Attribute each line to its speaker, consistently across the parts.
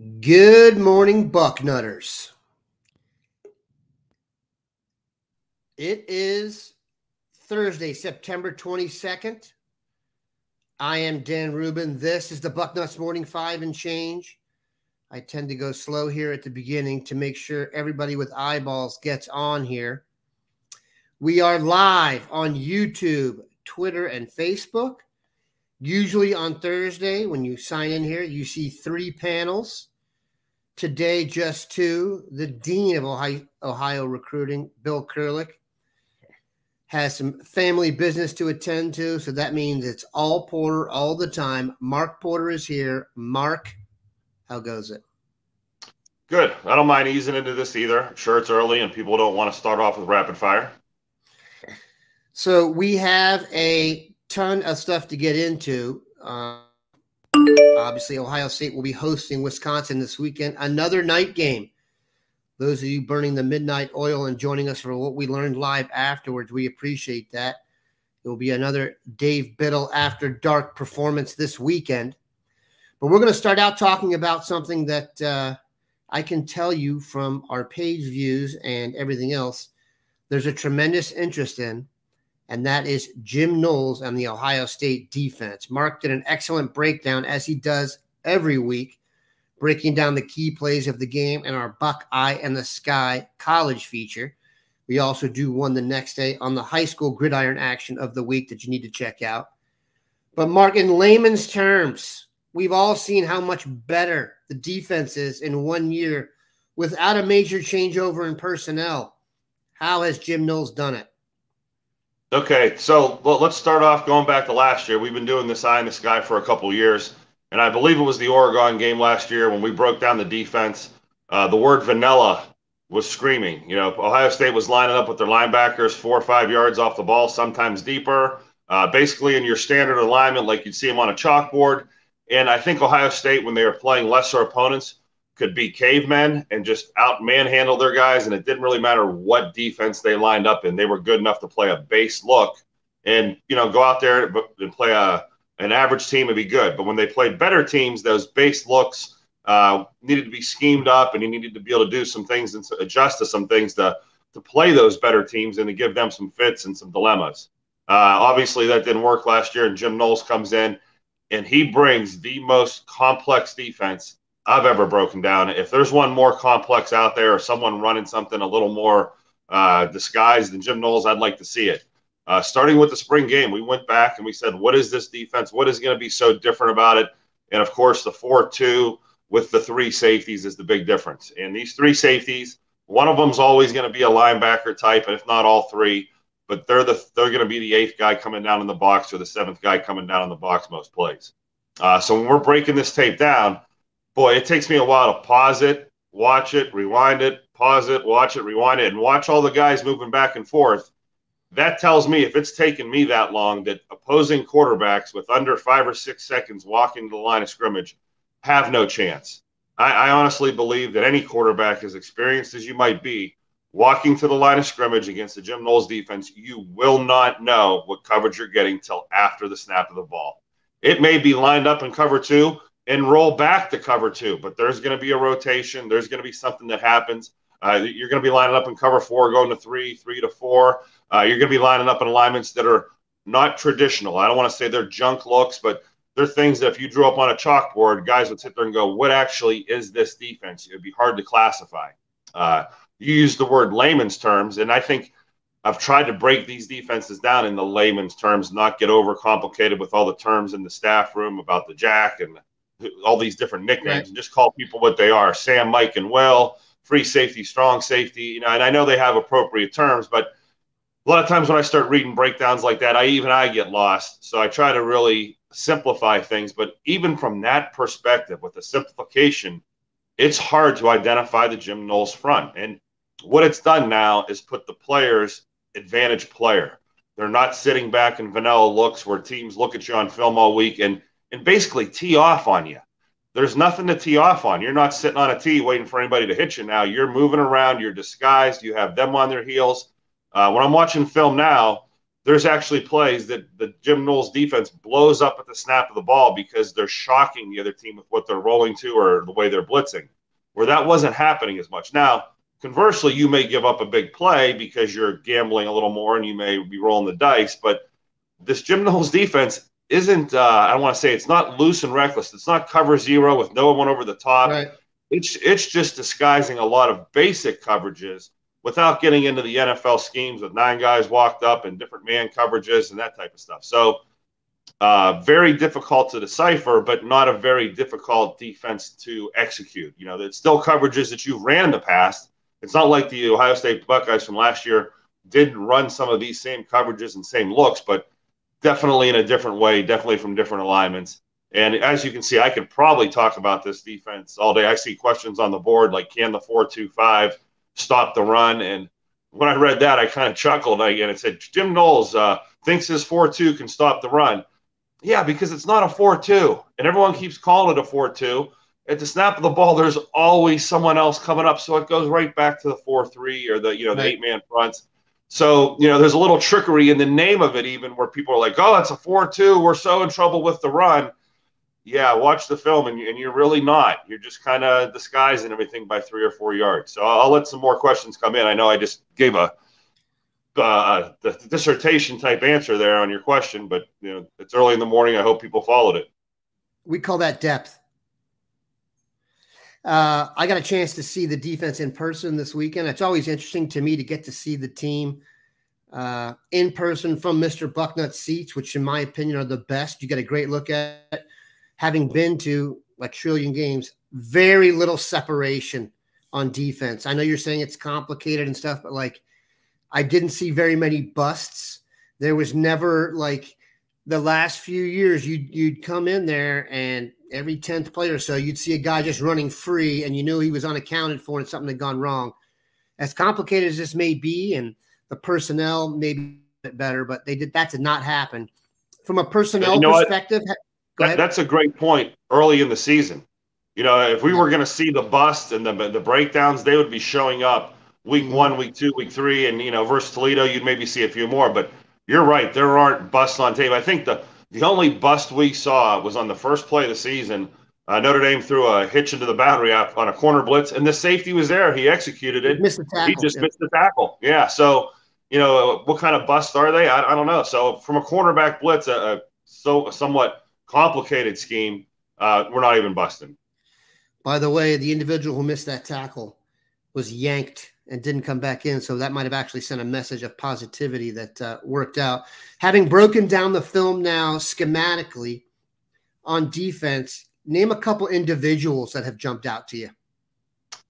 Speaker 1: Good morning, Bucknutters. It is Thursday, September 22nd. I am Dan Rubin. This is the Bucknuts Morning Five and Change. I tend to go slow here at the beginning to make sure everybody with eyeballs gets on here. We are live on YouTube, Twitter, and Facebook. Usually on Thursday, when you sign in here, you see three panels. Today, just two. The Dean of Ohio, Ohio Recruiting, Bill Kurelic, has some family business to attend to. So that means it's all Porter all the time. Mark Porter is here. Mark, how goes it?
Speaker 2: Good. I don't mind easing into this either. I'm sure it's early and people don't want to start off with rapid fire.
Speaker 1: So we have a ton of stuff to get into. Uh, obviously, Ohio State will be hosting Wisconsin this weekend. Another night game. Those of you burning the midnight oil and joining us for what we learned live afterwards, we appreciate that. It will be another Dave Biddle after dark performance this weekend. But we're going to start out talking about something that uh, I can tell you from our page views and everything else, there's a tremendous interest in, and that is Jim Knowles and the Ohio State defense. Mark did an excellent breakdown, as he does every week, breaking down the key plays of the game in our Buckeye and the Sky college feature. We also do one the next day on the high school gridiron action of the week that you need to check out. But, Mark, in layman's terms, we've all seen how much better the defense is in one year without a major changeover in personnel. How has Jim Knowles done it?
Speaker 2: Okay, so well, let's start off going back to last year. We've been doing this eye in the sky for a couple years. And I believe it was the Oregon game last year when we broke down the defense. Uh, the word vanilla was screaming. You know, Ohio State was lining up with their linebackers four or five yards off the ball, sometimes deeper, uh, basically in your standard alignment, like you'd see them on a chalkboard. And I think Ohio State, when they were playing lesser opponents, could be cavemen and just out manhandle their guys. And it didn't really matter what defense they lined up in. They were good enough to play a base look and, you know, go out there and play a an average team would be good. But when they played better teams, those base looks uh, needed to be schemed up, and you needed to be able to do some things and adjust to some things to to play those better teams and to give them some fits and some dilemmas. Uh, obviously, that didn't work last year, and Jim Knowles comes in and he brings the most complex defense I've ever broken down. If there's one more complex out there, or someone running something a little more uh, disguised than Jim Knowles, I'd like to see it. Uh, starting with the spring game, we went back and we said, what is this defense? What is going to be so different about it? And of course, the 4 2 with the three safeties is the big difference. And these three safeties, one of them is always going to be a linebacker type, and if not all three, but they're the they're going to be the eighth guy coming down in the box or the seventh guy coming down in the box most plays. Uh, so when we're breaking this tape down, boy, it takes me a while to pause it, watch it, rewind it, pause it, watch it, rewind it, and watch all the guys moving back and forth that tells me if it's taken me that long that opposing quarterbacks with under five or six seconds walking to the line of scrimmage have no chance. I, I, honestly believe that any quarterback, as experienced as you might be, walking to the line of scrimmage against the Jim Knowles defense, you will not know what coverage you're getting till after the snap of the ball. It may be lined up in cover two and roll back to cover two, but there's going to be a rotation. There's going to be something that happens. Uh, you're going to be lining up in cover four, going to three, three to four. Uh, you're going to be lining up in alignments that are not traditional. I don't want to say they're junk looks, but they're things that if you drew up on a chalkboard, guys would sit there and go, "What actually is this defense?" It'd be hard to classify. Uh, you use the word layman's terms, and I think I've tried to break these defenses down in the layman's terms, not get overcomplicated with all the terms in the staff room about the jack and all these different nicknames, right. and just call people what they are: Sam, Mike, and Will free safety, strong safety. You know, and I know they have appropriate terms, but a lot of times when I start reading breakdowns like that, I even I get lost. So I try to really simplify things. But even from that perspective, with the simplification, it's hard to identify the Jim Knowles front. And what it's done now is put the players advantage player. They're not sitting back in vanilla looks where teams look at you on film all week and and basically tee off on you there's nothing to tee off on. You're not sitting on a tee waiting for anybody to hit you now. You're moving around, you're disguised, you have them on their heels. Uh, when I'm watching film now, there's actually plays that the Jim Knowles defense blows up at the snap of the ball because they're shocking the other team with what they're rolling to or the way they're blitzing, where that wasn't happening as much. Now, conversely, you may give up a big play because you're gambling a little more and you may be rolling the dice, but this Jim Knowles defense isn't, uh, I don't want to say it's not loose and reckless. It's not cover zero with no one over the top. Right. It's, it's just disguising a lot of basic coverages without getting into the NFL schemes with nine guys walked up and different man coverages and that type of stuff. So, uh, very difficult to decipher, but not a very difficult defense to execute. You know, it's still coverages that you ran in the past. It's not like the Ohio State Buckeyes from last year didn't run some of these same coverages and same looks, but definitely in a different way, definitely from different alignments. And as you can see, I could probably talk about this defense all day. I see questions on the board like, can the 4 2 5 stop the run. And when I read that, I kind of chuckled and It said Jim Knowles uh, thinks his four-two can stop the run. Yeah, because it's not a four-two, and everyone keeps calling it a four-two. At the snap of the ball, there's always someone else coming up, so it goes right back to the four-three or the you know the right. eight-man fronts. So you know, there's a little trickery in the name of it, even where people are like, "Oh, that's a four-two. We're so in trouble with the run." yeah, watch the film, and, and you're really not. You're just kind of disguising everything by three or four yards. So I'll, I'll, let some more questions come in. I know I just gave a uh, the dissertation type answer there on your question, but you know it's early in the morning. I hope people followed it.
Speaker 1: We call that depth. Uh, I got a chance to see the defense in person this weekend. It's always interesting to me to get to see the team uh, in person from Mr. Bucknut seats, which in my opinion are the best. You get a great look at having been to like trillion games, very little separation on defense. I know you're saying it's complicated and stuff, but like I didn't see very many busts. There was never like the last few years you'd you'd come in there and every 10th play or so you'd see a guy just running free and you knew he was unaccounted for and something had gone wrong. As complicated as this may be, and the personnel may be better, but they did that did not happen. From a personnel you know perspective,
Speaker 2: that, that's a great point early in the season. You know, if we were going to see the bust and the the breakdowns, they would be showing up week mm-hmm. one, week two, week three, and you know, versus Toledo, you'd maybe see a few more. But you're right, there aren't busts on tape. I think the the only bust we saw was on the first play of the season. Uh, Notre Dame threw a hitch into the boundary on a corner blitz, and the safety was there. He executed it. He, missed the tackle, he just yeah. missed the tackle. Yeah. So, you know, what kind of busts are they? I, I don't know. So, from a cornerback blitz, a, a so a somewhat complicated scheme, uh, we're not even busting.
Speaker 1: By the way, the individual who missed that tackle was yanked and didn't come back in. So that might have actually sent a message of positivity that uh, worked out. Having broken down the film now schematically on defense, name a couple individuals that have jumped out to you.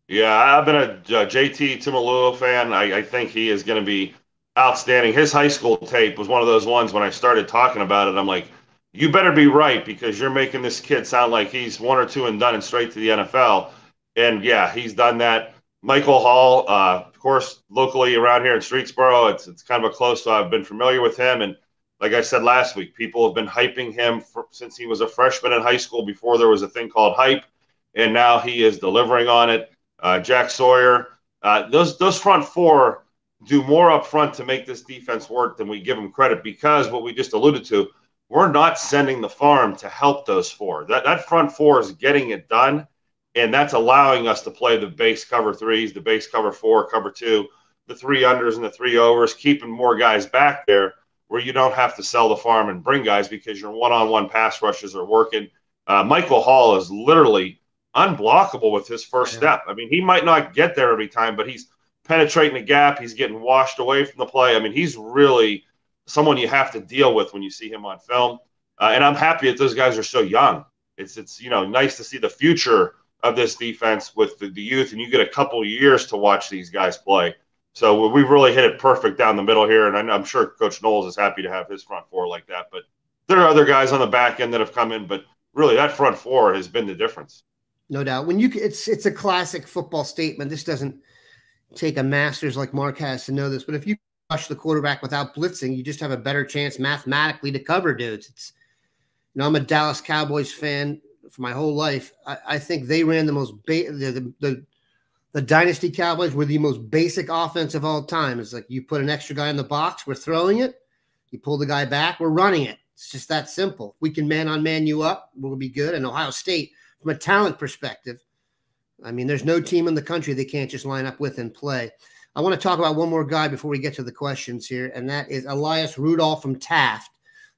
Speaker 2: Yeah, I've been a, a JT Tuimoloau fan. I, I think he is going to be outstanding. His high school tape was one of those ones when I started talking about it. I'm like, you better be right because you're making this kid sound like he's one or two and done and straight to the NFL. And yeah, he's done that. Michael Hall, uh, of course, locally around here in Streetsboro, it's it's kind of a close. So I've been familiar with him, and like I said last week, people have been hyping him for, since he was a freshman in high school before there was a thing called hype, and now he is delivering on it. Uh, Jack Sawyer, uh, those those front four do more up front to make this defense work than we give them credit because what we just alluded to we're not sending the farm to help those four. That that front four is getting it done, and that's allowing us to play the base cover threes, the base cover four, cover two, the three unders and the three overs, keeping more guys back there where you don't have to sell the farm and bring guys because your one-on-one pass rushes are working. Uh, Michael Hall is literally unblockable with his first yeah. step. I mean, he might not get there every time, but he's penetrating the gap. He's getting washed away from the play. I mean, he's really someone you have to deal with when you see him on film. Uh, and I'm happy that those guys are so young. It's it's you know nice to see the future of this defense with the, the youth, and you get a couple years to watch these guys play. So we've really hit it perfect down the middle here, and I'm sure Coach Knowles is happy to have his front four like that. But there are other guys on the back end that have come in, but really that front four has been the difference.
Speaker 1: No doubt. When you it's it's a classic football statement. This doesn't take a master's like Mark has to know this, but if you rush the quarterback without blitzing, you just have a better chance mathematically to cover dudes. It's you know, I'm a Dallas Cowboys fan for my whole life. I, I think they ran the most ba- the, the, the the dynasty Cowboys were the most basic offense of all time. It's like you put an extra guy in the box, we're throwing it. You pull the guy back, we're running it. It's just that simple. We can man on man you up, we'll be good. And Ohio State, from a talent perspective, I mean, there's no team in the country they can't just line up with and play. I want to talk about one more guy before we get to the questions here, and that is Elias Rudolph from Taft.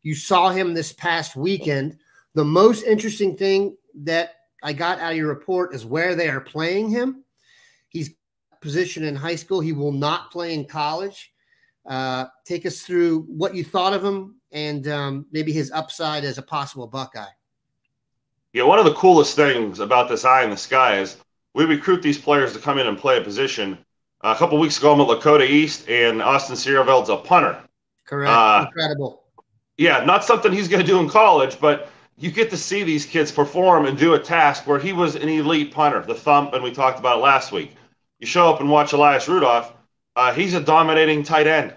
Speaker 1: You saw him this past weekend. The most interesting thing that I got out of your report is where they are playing him. He's position in high school. He will not play in college. Uh, take us through what you thought of him and um, maybe his upside as a possible Buckeye.
Speaker 2: Yeah, one of the coolest things about this eye in the sky is we recruit these players to come in and play a position. Uh, a couple weeks ago, I'm at Lakota East, and Austin Siereveld's a punter.
Speaker 1: Correct. Uh, Incredible.
Speaker 2: Yeah, not something he's going to do in college, but you get to see these kids perform and do a task where he was an elite punter, the thump, and we talked about last week. You show up and watch Elias Rudolph, uh, he's a dominating tight end.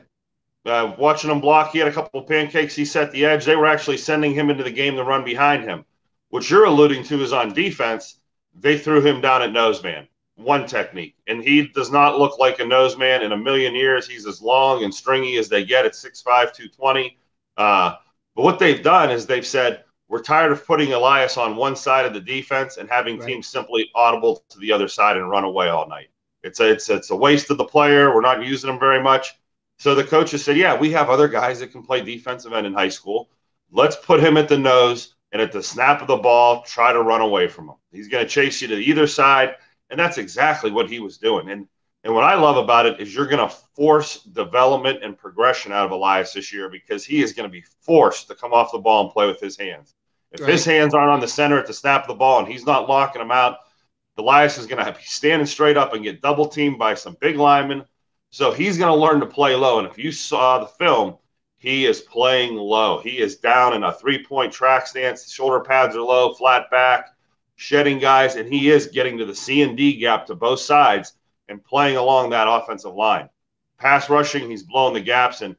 Speaker 2: Uh, watching him block, he had a couple of pancakes. He set the edge. They were actually sending him into the game to run behind him. What you're alluding to is on defense, they threw him down at nose man, one technique. And he does not look like a nose man in a million years. He's as long and stringy as they get at 6'5, 220. Uh, but what they've done is they've said, we're tired of putting Elias on one side of the defense and having right. teams simply audible to the other side and run away all night. It's a, it's, it's a waste of the player. We're not using him very much. So the coaches said, yeah, we have other guys that can play defensive end in high school. Let's put him at the nose and at the snap of the ball, try to run away from him. He's going to chase you to either side. And that's exactly what he was doing. And and what I love about it is you're going to force development and progression out of Elias this year because he is going to be forced to come off the ball and play with his hands. If right. his hands aren't on the center at the snap of the ball and he's not locking them out, Elias is going to be standing straight up and get double teamed by some big linemen. So he's going to learn to play low. And if you saw the film, he is playing low. He is down in a three point track stance. Shoulder pads are low, flat back, shedding guys, and he is getting to the C and D gap to both sides and playing along that offensive line. Pass rushing, he's blowing the gaps, and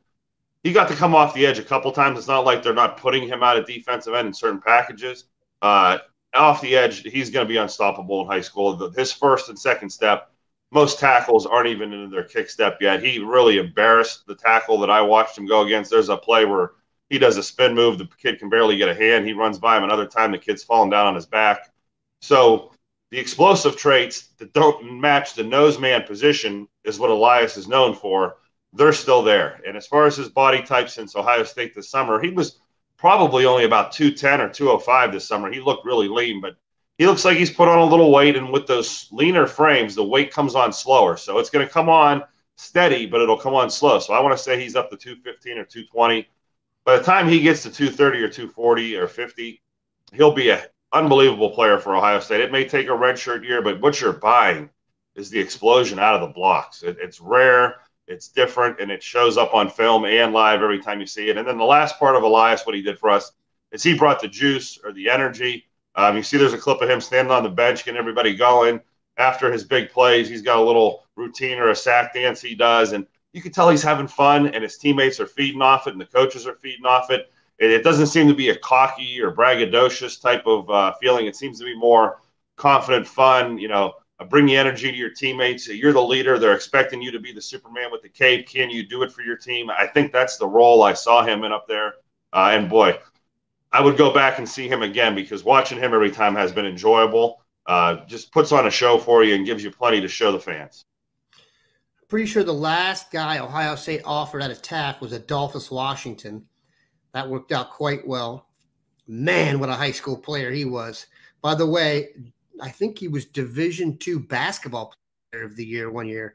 Speaker 2: he got to come off the edge a couple times. It's not like they're not putting him out at defensive end in certain packages. Uh, off the edge, he's going to be unstoppable in high school. His first and second step, most tackles aren't even into their kick step yet. He really embarrassed the tackle that I watched him go against. There's a play where he does a spin move. The kid can barely get a hand. He runs by him another time. The kid's falling down on his back. So the explosive traits that don't match the nose man position is what Elias is known for. They're still there. And as far as his body type since Ohio State this summer, he was probably only about 210 or 205 this summer. He looked really lean, but he looks like he's put on a little weight. And with those leaner frames, the weight comes on slower. So it's going to come on steady, but it'll come on slow. So I want to say he's up to 215 or 220. By the time he gets to 230 or 240 or 50, he'll be a unbelievable player for Ohio State. It may take a redshirt year, but what you're buying is the explosion out of the blocks. It, it's rare, it's different, and it shows up on film and live every time you see it. And then the last part of Elias, what he did for us, is he brought the juice or the energy. Um, you see, there's a clip of him standing on the bench, getting everybody going after his big plays. He's got a little routine or a sack dance he does, and you can tell he's having fun, and his teammates are feeding off it, and the coaches are feeding off it it, it doesn't seem to be a cocky or braggadocious type of uh, feeling. It seems to be more confident, fun. You know, uh, bring the energy to your teammates. You're the leader. They're expecting you to be the Superman with the cape. Can you do it for your team? I think that's the role I saw him in up there. Uh, and boy, I would go back and see him again because watching him every time has been enjoyable. Uh, just puts on a show for you and gives you plenty to show the fans.
Speaker 1: Pretty sure the last guy Ohio State offered at Taft was Adolphus Washington. That worked out quite well. Man, what a high school player he was. By the way, I think he was Division two basketball player of the year one year.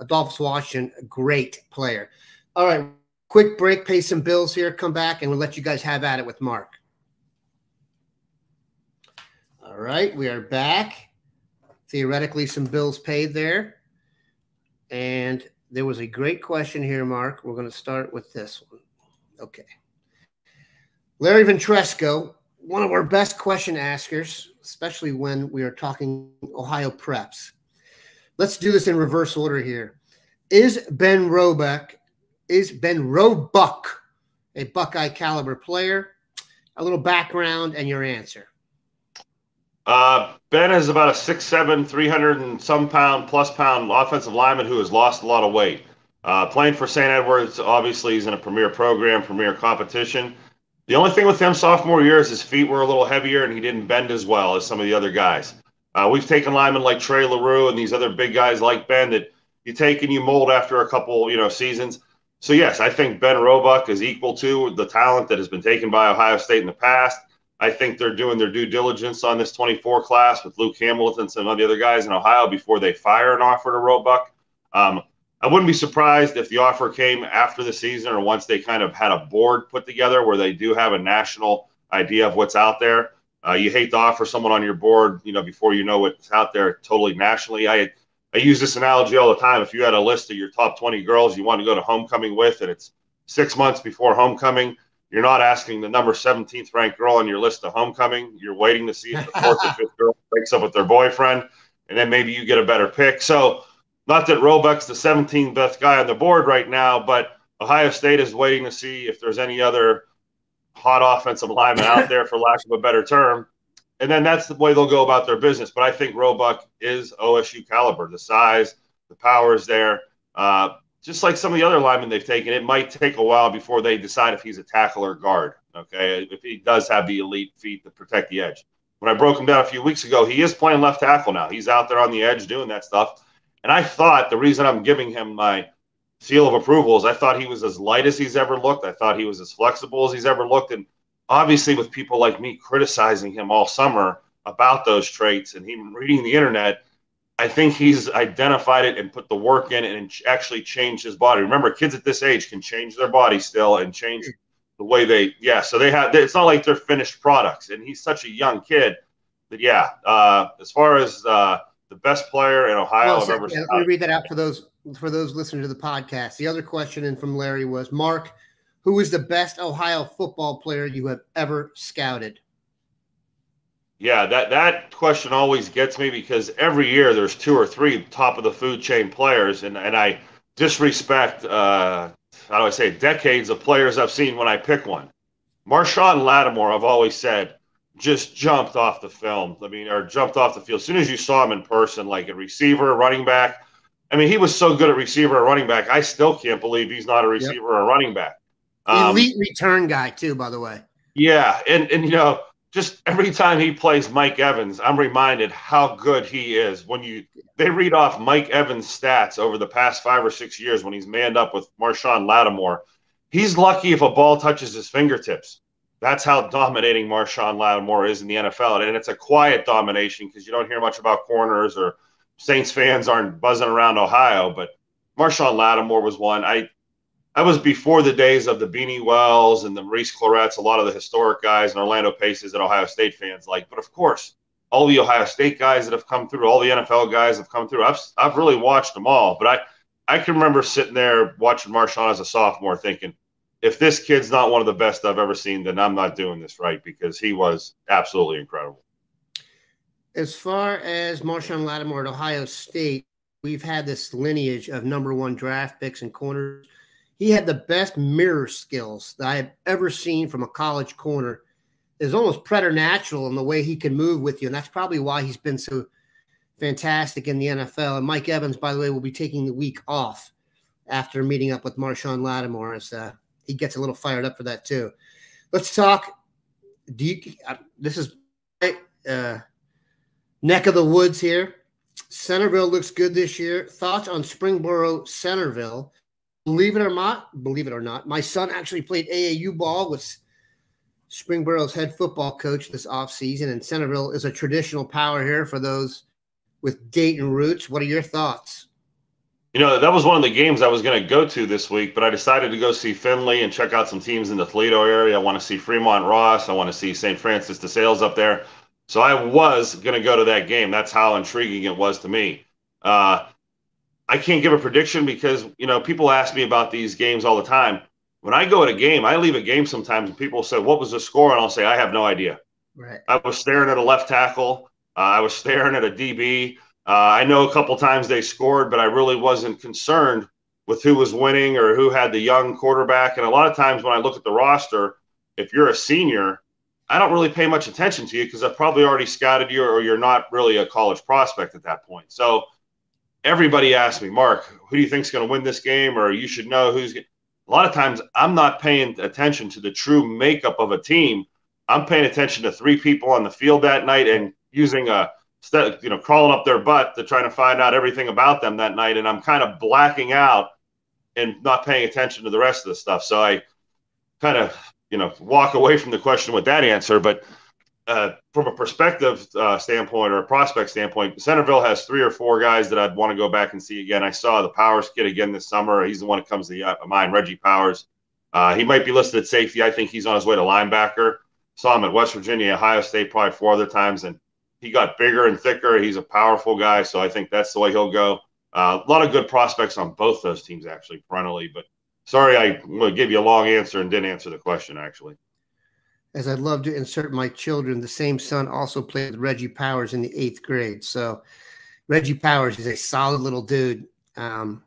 Speaker 1: Adolphus Washington, great player. All right, quick break, pay some bills here, come back, and we'll let you guys have at it with Mark. All right, we are back. Theoretically, some bills paid there. And there was a great question here, Mark. We're going to start with this one. Okay. Larry Ventresco, one of our best question askers, especially when we are talking Ohio preps. Let's do this in reverse order here. Is Ben Roebuck, is Ben Roebuck a Buckeye caliber player? A little background and your answer.
Speaker 2: Uh, ben is about a 6'7, 300 and some pound plus pound offensive lineman who has lost a lot of weight. Uh, playing for St. Edwards, obviously, he's in a premier program, premier competition. The only thing with him sophomore year is his feet were a little heavier and he didn't bend as well as some of the other guys. Uh, we've taken linemen like Trey Leroux and these other big guys like Ben that you take and you mold after a couple, you know, seasons. So yes, I think Ben Roebuck is equal to the talent that has been taken by Ohio State in the past. I think they're doing their due diligence on this 24 class with Luke Hamilton and some of the other guys in Ohio before they fire an offer to Roebuck. Um, I wouldn't be surprised if the offer came after the season or once they kind of had a board put together where they do have a national idea of what's out there. Uh, you hate to offer someone on your board, you know, before you know what's out there totally nationally. I I use this analogy all the time. If you had a list of your top 20 girls you want to go to homecoming with, and it's six months before homecoming, you're not asking the number 17th ranked girl on your list of homecoming. You're waiting to see if the fourth or fifth girl breaks up with their boyfriend, and then maybe you get a better pick. So, not that Roebuck's the 17th best guy on the board right now, but Ohio State is waiting to see if there's any other hot offensive lineman out there, for lack of a better term. And then that's the way they'll go about their business. But I think Roebuck is OSU caliber. The size, the power is there. Uh, just like some of the other linemen they've taken, it might take a while before they decide if he's a tackle or guard. Okay, if he does have the elite feet to protect the edge. When I broke him down a few weeks ago, he is playing left tackle now. He's out there on the edge doing that stuff. And I thought the reason I'm giving him my seal of approval is I thought he was as light as he's ever looked. I thought he was as flexible as he's ever looked. And obviously, with people like me criticizing him all summer about those traits and him reading the internet, I think he's identified it and put the work in and actually changed his body. Remember, kids at this age can change their body still and change the way they, yeah. So they have, it's not like they're finished products. And he's such a young kid that, yeah, uh, as far as uh, the best player in Ohio well,
Speaker 1: I've ever seen. Let me read that out for those for those listening to the podcast. The other question in from Larry was Mark, who is the best Ohio football player you have ever scouted?
Speaker 2: Yeah, that that question always gets me because every year there's two or three top of the food chain players, and and I disrespect uh, how do I say decades of players I've seen when I pick one. Marshon Lattimore, I've always said, just jumped off the film. I mean, or jumped off the field as soon as you saw him in person, like a receiver, running back. I mean, he was so good at receiver or running back. I still can't believe he's not a receiver yep. or a running back.
Speaker 1: Um, Elite return guy too, by the way.
Speaker 2: Yeah, and and you know just every time he plays Mike Evans, I'm reminded how good he is. When you they read off Mike Evans' stats over the past five or six years when he's manned up with Marshon Lattimore, he's lucky if a ball touches his fingertips. That's how dominating Marshon Lattimore is in the NFL, and it's a quiet domination because you don't hear much about corners or Saints fans aren't buzzing around Ohio. But Marshon Lattimore was one. I that was before the days of the Beanie Wells and the Maurice Clarets, a lot of the historic guys and Orlando Paces that Ohio State fans like. But of course, all the Ohio State guys that have come through, all the NFL guys have come through. I've I've really watched them all, but I I can remember sitting there watching Marshon as a sophomore, thinking, if this kid's not one of the best I've ever seen, then I'm not doing this right because he was absolutely incredible.
Speaker 1: As far as Marshon Lattimore at Ohio State, we've had this lineage of number one draft picks and corners he had the best mirror skills that I have ever seen from a college corner. Is almost preternatural in the way he can move with you, and that's probably why he's been so fantastic in the NFL. And Mike Evans, by the way, will be taking the week off after meeting up with Marshon Lattimore, as uh, he gets a little fired up for that too. Let's talk. Do you, uh, this is uh, neck of the woods here. Centerville looks good this year. Thoughts on Springboro Centerville? Believe it or not, believe it or not, my son actually played AAU ball with Springboro's head football coach this offseason, and Centerville is a traditional power here for those with Dayton roots. What are your thoughts?
Speaker 2: You know, that was one of the games I was going to go to this week, but I decided to go see Findlay and check out some teams in the Toledo area. I want to see Fremont Ross. I want to see St. Francis de Sales up there. So I was going to go to that game. That's how intriguing it was to me. Uh, I can't give a prediction because you know people ask me about these games all the time. When I go at a game, I leave a game sometimes, and people say, "What was the score?" and I'll say, "I have no idea."
Speaker 1: Right.
Speaker 2: I was staring at a left tackle. Uh, I was staring at a DB. Uh, I know a couple times they scored, but I really wasn't concerned with who was winning or who had the young quarterback. And a lot of times when I look at the roster, if you're a senior, I don't really pay much attention to you because I've probably already scouted you or you're not really a college prospect at that point. So everybody asks me, Mark, who do you think's going to win this game, or you should know who's. A lot of times, I'm not paying attention to the true makeup of a team. I'm paying attention to three people on the field that night and using a you know crawling up their butt to try to find out everything about them that night, and I'm kind of blacking out and not paying attention to the rest of the stuff. So I kind of you know walk away from the question with that answer, but uh, from a perspective uh, standpoint or a prospect standpoint, Centerville has three or four guys that I'd want to go back and see again. I saw the Powers kid again this summer. He's the one that comes to the, uh, mind, Reggie Powers. Uh, he might be listed at safety. I think he's on his way to linebacker. Saw him at West Virginia, Ohio State, probably four other times, and he got bigger and thicker. He's a powerful guy, so I think that's the way he'll go. Uh, a lot of good prospects on both those teams, actually, parentally. But sorry, I give you a long answer and didn't answer the question, actually
Speaker 1: as I'd love to insert my children, the same son also played with Reggie Powers in the eighth grade. So Reggie Powers is a solid little dude. Um,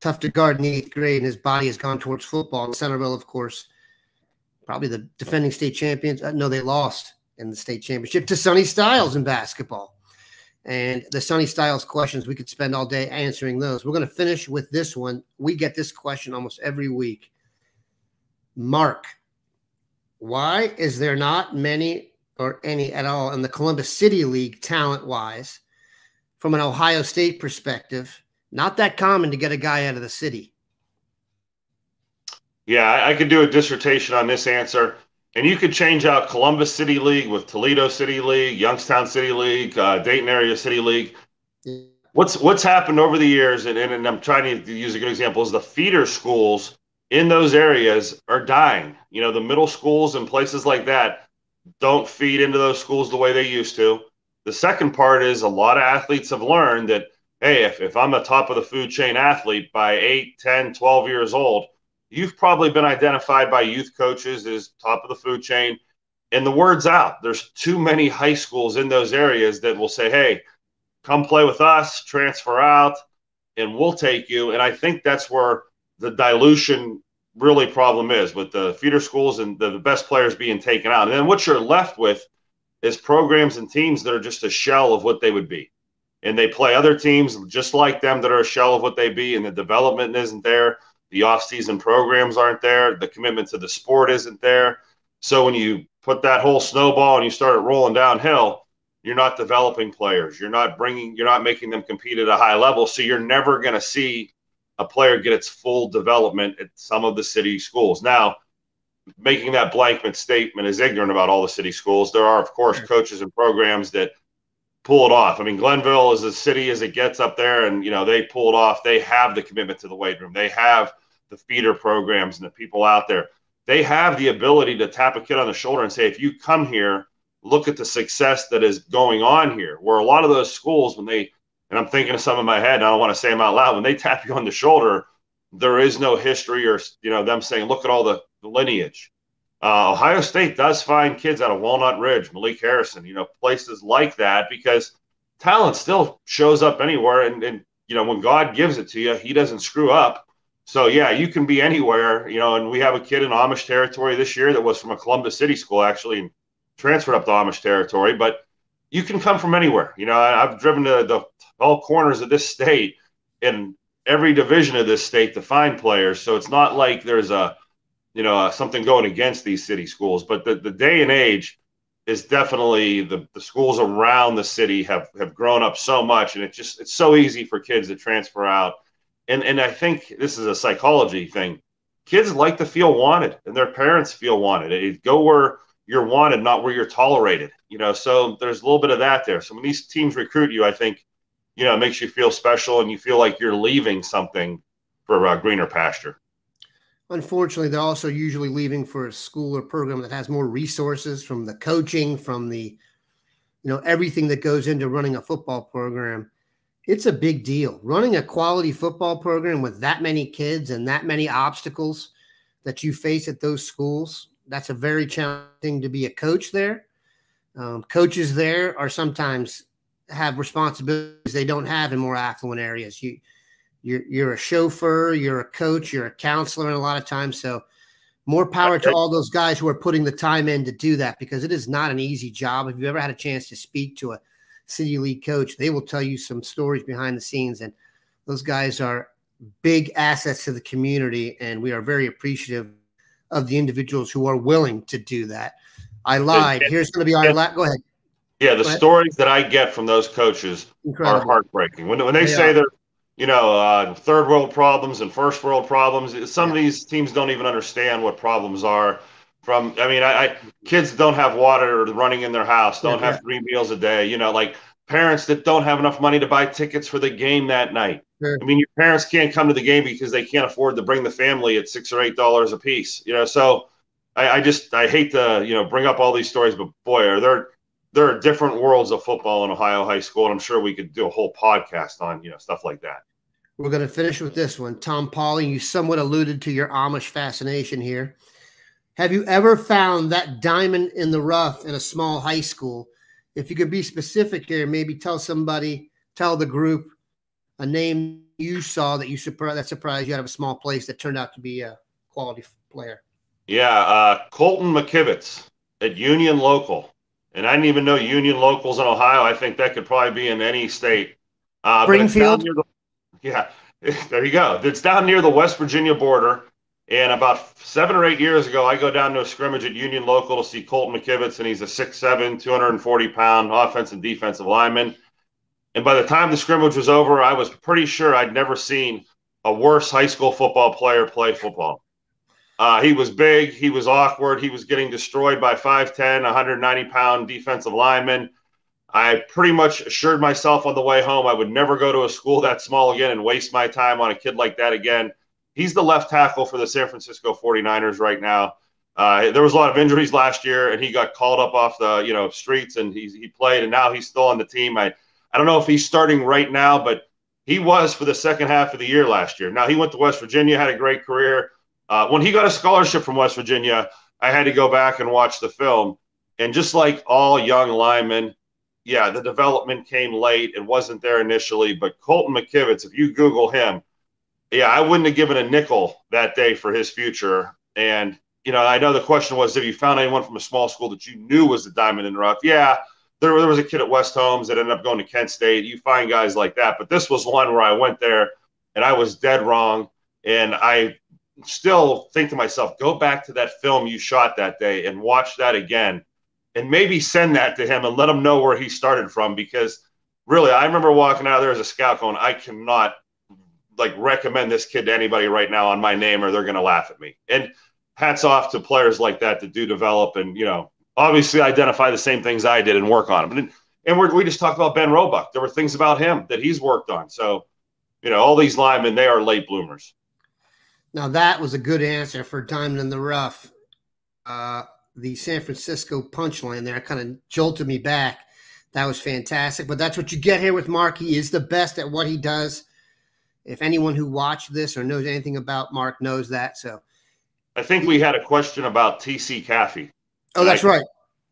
Speaker 1: tough to guard in the eighth grade, and his body has gone towards football. Centerville, of course, probably the defending state champions. Uh, no, they lost in the state championship to Sonny Styles in basketball. And the Sonny Styles questions, we could spend all day answering those. We're going to finish with this one. We get this question almost every week. Mark, why is there not many or any at all in the Columbus City League talent wise from an Ohio State perspective? Not that common to get a guy out of the city.
Speaker 2: Yeah, I could do a dissertation on this answer. And you could change out Columbus City League with Toledo City League, Youngstown City League, uh, Dayton Area City League. What's what's happened over the years, and, and, and I'm trying to use a good example, is the feeder schools in those areas are dying. You know, the middle schools and places like that don't feed into those schools the way they used to. The second part is a lot of athletes have learned that, hey, if, if I'm a top of the food chain athlete by 8, 10, 12 years old, you've probably been identified by youth coaches as top of the food chain. And the word's out. There's too many high schools in those areas that will say, hey, come play with us, transfer out, and we'll take you. And I think that's where the dilution really problem is with the feeder schools and the, the best players being taken out. And then what you're left with is programs and teams that are just a shell of what they would be. And they play other teams just like them that are a shell of what they be, and the development isn't there. The off-season programs aren't there. The commitment to the sport isn't there. So when you put that whole snowball and you start it rolling downhill, you're not developing players. You're not bringing. You're not making them compete at a high level. So you're never going to see a player get its full development at some of the city schools. Now, making that blanket statement is ignorant about all the city schools. There are, of course, coaches and programs that pull it off. I mean, Glenville is a city as it gets up there, and you know they pull it off. They have the commitment to the weight room. They have the feeder programs and the people out there. They have the ability to tap a kid on the shoulder and say, if you come here, look at the success that is going on here. Where a lot of those schools, when they and I'm thinking of some in my head. and I don't want to say them out loud. When they tap you on the shoulder, there is no history or you know them saying, "Look at all the, the lineage." Uh, Ohio State does find kids out of Walnut Ridge, Malik Harrison, you know, places like that because talent still shows up anywhere. And, and you know, when God gives it to you, He doesn't screw up. So yeah, you can be anywhere, you know. And we have a kid in Amish territory this year that was from a Columbus City school actually and transferred up to Amish territory, but you can come from anywhere. You know, I, have driven to the all corners of this state in every division of this state to find players. So it's not like there's a, you know, something going against these city schools. But the, the day and age is definitely the, the schools around the city have, have grown up so much. And it's just, it's so easy for kids to transfer out. And, and I think this is a psychology thing. Kids like to feel wanted and their parents feel wanted. Go where you're wanted, not where you're tolerated. You know, so there's a little bit of that there. So when these teams recruit you, I think, you know, it makes you feel special and you feel like you're leaving something for a greener pasture.
Speaker 1: Unfortunately, they're also usually leaving for a school or program that has more resources from the coaching, from the, you know, everything that goes into running a football program. It's a big deal. Running a quality football program with that many kids and that many obstacles that you face at those schools that's a very challenging to be a coach there. Um, coaches there are sometimes have responsibilities they don't have in more affluent areas. You, you're you're a chauffeur, you're a coach, you're a counselor, and a lot of times. So, more power to all those guys who are putting the time in to do that because it is not an easy job. If you've ever had a chance to speak to a city league coach, they will tell you some stories behind the scenes. And those guys are big assets to the community. And we are very appreciative of the individuals who are willing to do that. I lied. Here's going to be our last. Go ahead.
Speaker 2: Yeah, the stories that I get from those coaches Incredible. are heartbreaking. When, when they, they say are. they're, you know, uh, third world problems and first world problems, some yeah. of these teams don't even understand what problems are. From, I mean, I, I kids don't have water running in their house, don't yeah, have yeah. three meals a day. You know, like parents that don't have enough money to buy tickets for the game that night. Sure. I mean, your parents can't come to the game because they can't afford to bring the family at six or eight dollars a piece. You know, so I, I, just I hate to you know bring up all these stories, but boy, are there there are different worlds of football in Ohio high school, and I'm sure we could do a whole podcast on you know stuff like that.
Speaker 1: We're going to finish with this one, Tom Pauling. You somewhat alluded to your Amish fascination here. Have you ever found that diamond in the rough in a small high school? If you could be specific here, maybe tell somebody, tell the group a name you saw that you surprised that surprised you out of a small place that turned out to be a quality player.
Speaker 2: Yeah, uh, Colton McKivitz at Union Local, and I didn't even know Union Locals in Ohio. I think that could probably be in any state.
Speaker 1: Uh, Springfield.
Speaker 2: The, yeah, there you go. It's down near the West Virginia border. And about seven or eight years ago, I go down to a scrimmage at Union Local to see Colton McKivitz, and he's a 6'7, 240 pound offensive and defensive lineman. And by the time the scrimmage was over, I was pretty sure I'd never seen a worse high school football player play football. Uh, he was big. He was awkward. He was getting destroyed by 5'10, 190 pound defensive linemen. I pretty much assured myself on the way home I would never go to a school that small again and waste my time on a kid like that again. He's the left tackle for the San Francisco 49ers right now. Uh, there was a lot of injuries last year, and he got called up off the you know streets, and he he played, and now he's still on the team. I I don't know if he's starting right now, but he was for the second half of the year last year. Now he went to West Virginia, had a great career. Uh, when he got a scholarship from West Virginia, I had to go back and watch the film. And just like all young linemen, yeah, the development came late. It wasn't there initially. But Colton McKivitz, if you Google him, yeah, I wouldn't have given a nickel that day for his future. And, you know, I know the question was, have you found anyone from a small school that you knew was the diamond in the rough? Yeah, there, there was a kid at West Holmes that ended up going to Kent State. You find guys like that. But this was one where I went there and I was dead wrong. And I still think to myself, go back to that film you shot that day and watch that again, and maybe send that to him and let him know where he started from. Because really, I remember walking out there as a scout going, I cannot like recommend this kid to anybody right now on my name, or they're going to laugh at me. And hats off to players like that that do develop and you know obviously identify the same things I did and work on them. And, and we just talked about Ben Roebuck. There were things about him that he's worked on. So, you know, all these linemen, they are late bloomers.
Speaker 1: Now that was a good answer for Diamond in the Rough. Uh, the San Francisco punchline there kind of jolted me back. That was fantastic. But that's what you get here with Mark. He is the best at what he does. If anyone who watched this or knows anything about Mark knows that. So
Speaker 2: I think we had a question about TC Caffey.
Speaker 1: Oh, that's right.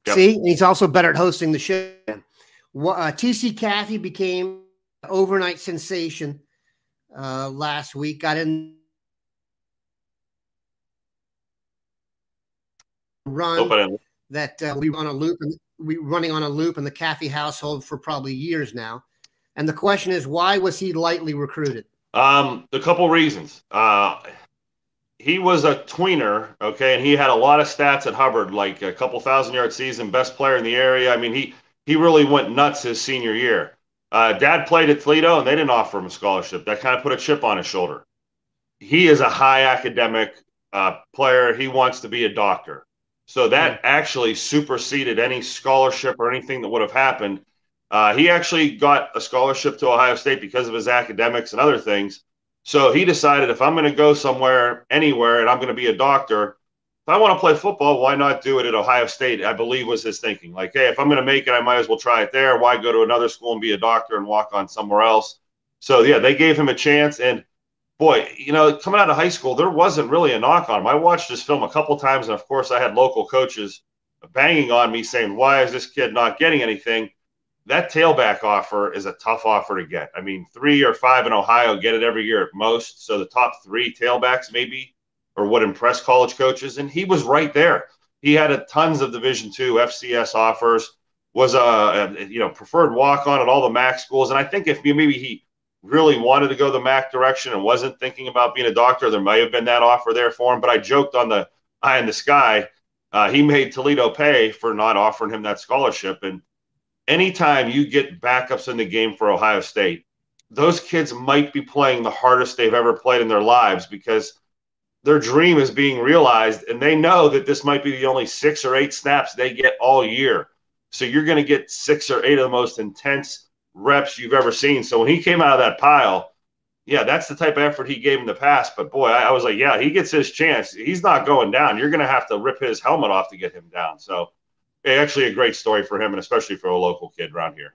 Speaker 1: Yep. See, and he's also better at hosting the show. Uh, TC Caffey became overnight sensation uh, last week. Got in run that uh, we run a loop and we running on a loop in the Caffey household for probably years now. And the question is, why was he lightly recruited?
Speaker 2: Um, a couple reasons. Uh, he was a tweener, okay, and he had a lot of stats at Hubbard, like a couple thousand yard season, best player in the area. I mean, he he really went nuts his senior year. Uh, Dad played at Toledo, and they didn't offer him a scholarship. That kind of put a chip on his shoulder. He is a high academic uh, player. He wants to be a doctor. So that mm-hmm. actually superseded any scholarship or anything that would have happened. Uh, he actually got a scholarship to Ohio State because of his academics and other things. So he decided if I'm going to go somewhere, anywhere, and I'm going to be a doctor, if I want to play football, why not do it at Ohio State? I believe was his thinking. Like, hey, if I'm going to make it, I might as well try it there. Why go to another school and be a doctor and walk on somewhere else? So yeah, they gave him a chance, and boy, you know, coming out of high school, there wasn't really a knock on him. I watched this film a couple times, and of course, I had local coaches banging on me saying, "Why is this kid not getting anything?" That tailback offer is a tough offer to get. I mean, three or five in Ohio get it every year at most. So the top three tailbacks maybe or what impress college coaches, and he was right there. He had a tons of Division two FCS offers. was a, a you know preferred walk on at all the MAC schools, and I think if maybe he really wanted to go the MAC direction and wasn't thinking about being a doctor, there might have been that offer there for him. But I joked on the eye in the sky. Uh, he made Toledo pay for not offering him that scholarship. And anytime you get backups in the game for Ohio State, those kids might be playing the hardest they've ever played in their lives because their dream is being realized and they know that this might be the only six or eight snaps they get all year. So you're going to get six or eight of the most intense reps you've ever seen. So when he came out of that pile, yeah, that's the type of effort he gave in the past. But boy, I, I was like, yeah, he gets his chance. He's not going down. You're going to have to rip his helmet off to get him down. So actually a great story for him and especially for a local kid around here.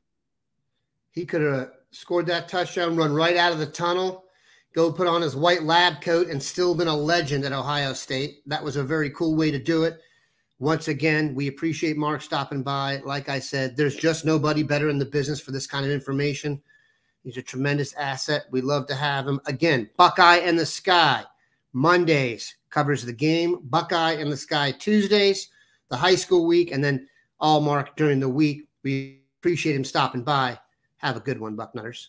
Speaker 1: He could have scored that touchdown, run right out of the tunnel, go put on his white lab coat, and still been a legend at Ohio State. That was a very cool way to do it. Once again, we appreciate Mark stopping by. Like I said, there's just nobody better in the business for this kind of information. He's a tremendous asset. We love to have him. Again, Buckeye in the Sky, Mondays covers the game. Buckeye in the Sky Tuesdays, the high school week, and then all Mark during the week. We appreciate him stopping by. Have a good one, Bucknutters.